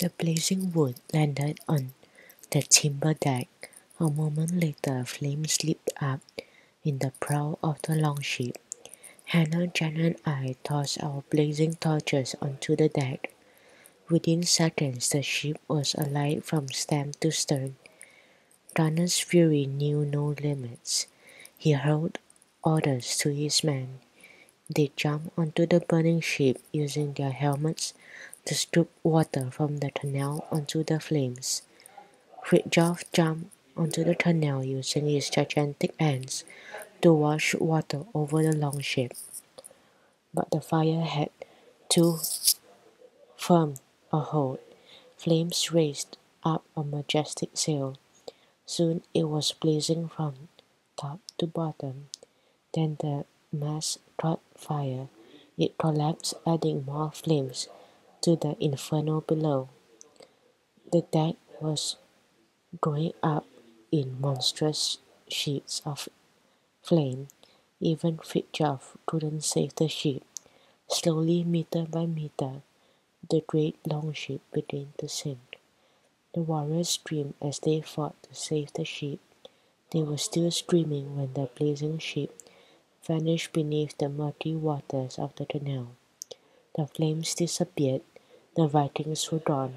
The blazing wood landed on the timber deck. A moment later, flames leaped up in the prow of the longship. Hannah, Jan, and I tossed our blazing torches onto the deck. Within seconds, the ship was alight from stem to stern. Donner's fury knew no limits. He hurled orders to his men. They jump onto the burning ship using their helmets to scoop water from the tunnel onto the flames. Fridtjof jumped onto the tunnel using his gigantic hands to wash water over the long ship. But the fire had too firm a hold. Flames raised up a majestic sail. Soon it was blazing from top to bottom. Then the mast caught fire. It collapsed, adding more flames to the inferno below. The deck was going up in monstrous sheets of flame. Even Fridtjof couldn't save the ship. Slowly, meter by meter, the great longship began to sink. The warriors screamed as they fought to save the ship. They were still screaming when the blazing ship vanished beneath the murky waters of the canal. The flames disappeared, the writings were gone,